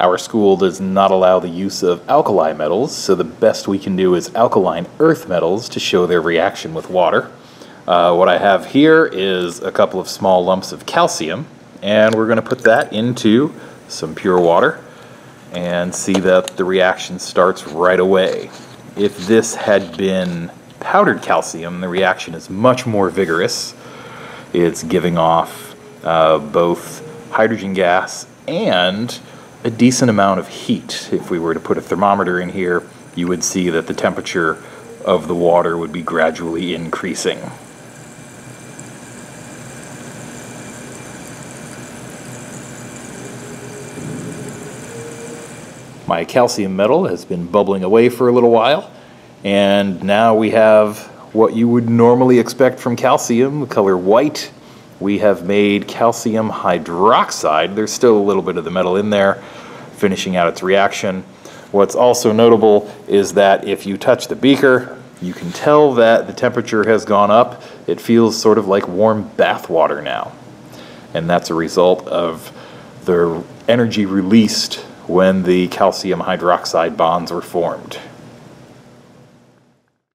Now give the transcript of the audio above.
Our school does not allow the use of alkali metals, so the best we can do is alkaline earth metals to show their reaction with water. Uh, what I have here is a couple of small lumps of calcium, and we're going to put that into some pure water and see that the reaction starts right away. If this had been powdered calcium, the reaction is much more vigorous. It's giving off uh, both hydrogen gas and a decent amount of heat. If we were to put a thermometer in here, you would see that the temperature of the water would be gradually increasing. My calcium metal has been bubbling away for a little while, and now we have what you would normally expect from calcium, the color white, we have made calcium hydroxide. There's still a little bit of the metal in there, finishing out its reaction. What's also notable is that if you touch the beaker, you can tell that the temperature has gone up. It feels sort of like warm bath water now. And that's a result of the energy released when the calcium hydroxide bonds were formed.